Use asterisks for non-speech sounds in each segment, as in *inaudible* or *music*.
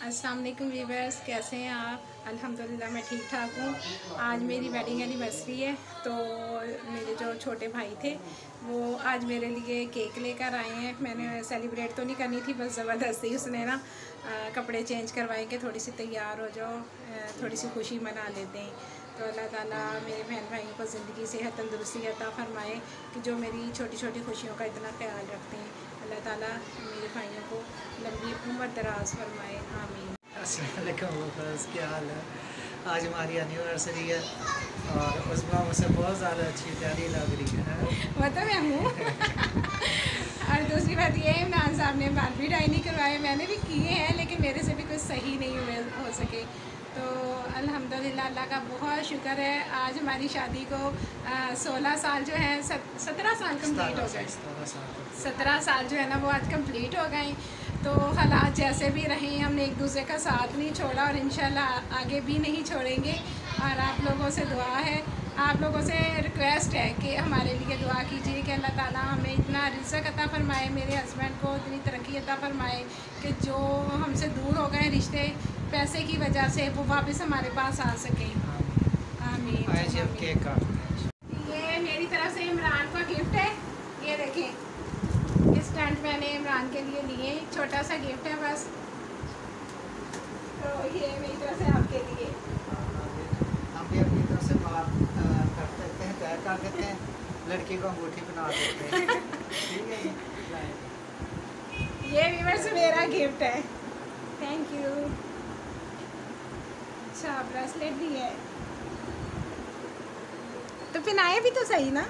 वालेकुम वीवर्स कैसे हैं आप? अल्हम्दुलिल्लाह, मैं ठीक ठाक हूँ। आज मेरी वेडिंग एनिवर्सरी है तो मेरे जो छोटे भाई थे, वो आज मेरे लिए केक लेकर आए हैं। मैंने सेलिब्रेट तो नहीं करनी थी, बस ज़बरदस्ती उसने ना कपड़े चेंज करवाए के थोड़ी सी तैयार हो जाओ थोड़ी सी खुशी मना लेते हैं। तो अल्लाह ताला मेरे बहन भाइयों को ज़िंदगी सेहत तंदुरुस्ती अता फरमाए कि जो मेरी छोटी छोटी खुशियों का इतना ख्याल रखते हैं। अल्लाह ताला मेरे भाइयों को लंबी उम्र दराज फरमाए। आमीन। अस्सलाम क्या हाल है? आज हमारी एनिवर्सरी है और उसमें मुझसे बहुत ज़्यादा अच्छी प्यारी लग रही है। वो तो मैं हूँ। और दूसरी बात ये है इमरान साहब ने बाल भी डाई नहीं करवाए मैंने भी किए हैं लेकिन मेरे से भी कुछ सही नहीं हुए हो सके। तो अल्हम्दुलिल्लाह अल्लाह का बहुत शुक्र है। आज हमारी शादी को सोलह साल जो है सत्रह साल कंप्लीट हो गए। सत्रह साल जो है ना वो आज कंप्लीट हो गए। तो हालात जैसे भी रहे हमने एक दूसरे का साथ नहीं छोड़ा और इन आगे भी नहीं छोड़ेंगे। और आप लोगों से दुआ है। आप लोगों से रिक्वेस्ट है कि हमारे लिए दुआ कीजिए कि अल्लाह ताला हमें इतना रिजक अता फरमाए मेरे हस्बैंड को इतनी तरक्की अता फरमाए कि जो हमसे दूर हो गए रिश्ते पैसे की वजह से वो वापस हमारे पास आ सके। ये मेरी तरफ़ से इमरान का गिफ्ट है। ये देखें इस टेंट मैंने इमरान के लिए लिए। छोटा सा गिफ्ट है बस। तो ये मेरी तरफ़ से आपके लिए। भी अपनी तरफ़ से बात कर देते हैं, तय कर देते हैं, लड़की को अंगूठी बना देते हैं। ठीक है? ये व्यूवर्स मेरा गिफ्ट है। थैंक यू अच्छा ब्रेसलेट भी है। तो आए भी तो सही ना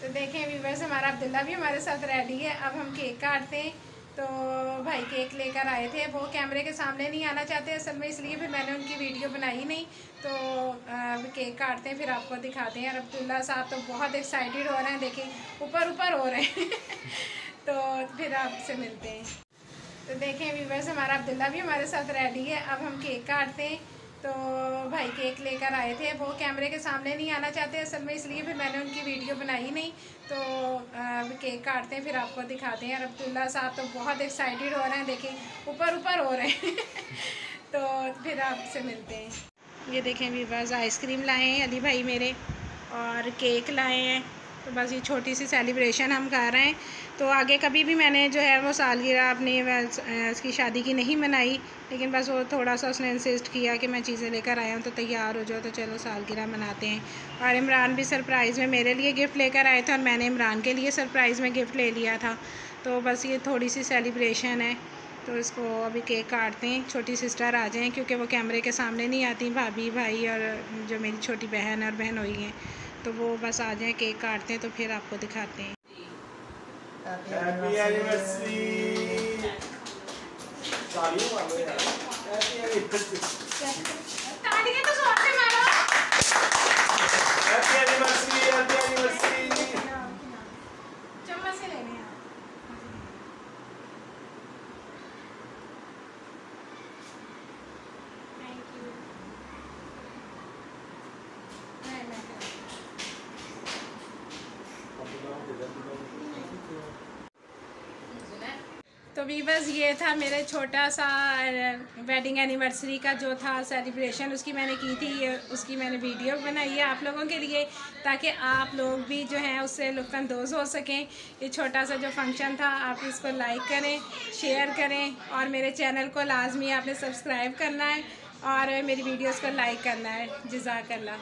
तो देखें व्यूवर्स हमारा अब्दुल्ला भी हमारे साथ रेडी है। अब हम केक काटते हैं। तो भाई केक लेकर आए थे। वो कैमरे के सामने नहीं आना चाहते असल में, इसलिए फिर मैंने उनकी वीडियो बनाई नहीं। तो अब केक काटते हैं, फिर आपको दिखाते हैं। और अब्दुल्ला साहब तो बहुत एक्साइटेड हो रहे हैं, देखें। ऊपर ऊपर हो रहे हैं। *laughs* तो फिर आपसे मिलते हैं। तो देखें व्यूवर्स हमारा अब्दुल्ला भी हमारे साथ रेडी है। अब हम केक काटते हैं। तो भाई केक लेकर आए थे। वो कैमरे के सामने नहीं आना चाहते असल में, इसलिए फिर मैंने उनकी वीडियो बनाई नहीं। तो अब केक काटते हैं, फिर आपको दिखाते हैं। और अब्दुल्ला साहब तो बहुत एक्साइटेड हो रहे हैं, देखें, ऊपर ऊपर हो रहे हैं। *laughs* तो फिर आपसे मिलते हैं। ये देखें वीवर्स आइसक्रीम लाए हैं, अली भाई मेरे, और केक लाए हैं। तो बस ये छोटी सी सेलिब्रेशन हम कर रहे हैं। तो आगे कभी भी मैंने जो है वो सालगिरह अपनी उसकी शादी की नहीं मनाई, लेकिन बस वो थोड़ा सा उसने इंसिस्ट किया कि मैं चीज़ें लेकर आया हूँ तो तैयार हो जाओ तो चलो सालगिरह मनाते हैं। और इमरान भी सरप्राइज़ में मेरे लिए गिफ़्ट लेकर आए थे और मैंने इमरान के लिए सरप्राइज़ में गिफ़्ट ले लिया था। तो बस ये थोड़ी सी सेलिब्रेशन है। तो इसको अभी केक काटते हैं। छोटी सिस्टर आ जाएँ, क्योंकि वो कैमरे के सामने नहीं आती, भाभी, भाई और जो मेरी छोटी बहन और बहन हुई हैं। तो वो बस आ जाए केक काटते हैं तो फिर आपको दिखाते हैं। Happy anniversary! Happy तालियाँ तो ज़ोर से मारो हैप्पी एनिवर्सरी हैप्पी एनिवर्सरी चम्मच से लेने हैं थैंक यू नहीं मैं तो वीवर्स ये था मेरे छोटा सा वेडिंग एनिवर्सरी का जो था सेलिब्रेशन उसकी मैंने की थी उसकी मैंने वीडियो बनाई है आप लोगों के लिए, ताकि आप लोग भी जो हैं उससे लुफानंदोज़ हो सकें। ये छोटा सा जो फ़ंक्शन था, आप इसको लाइक करें शेयर करें, और मेरे चैनल को लाजमी आपने सब्सक्राइब करना है, और मेरी वीडियोज़ को लाइक करना है जजाकल्ला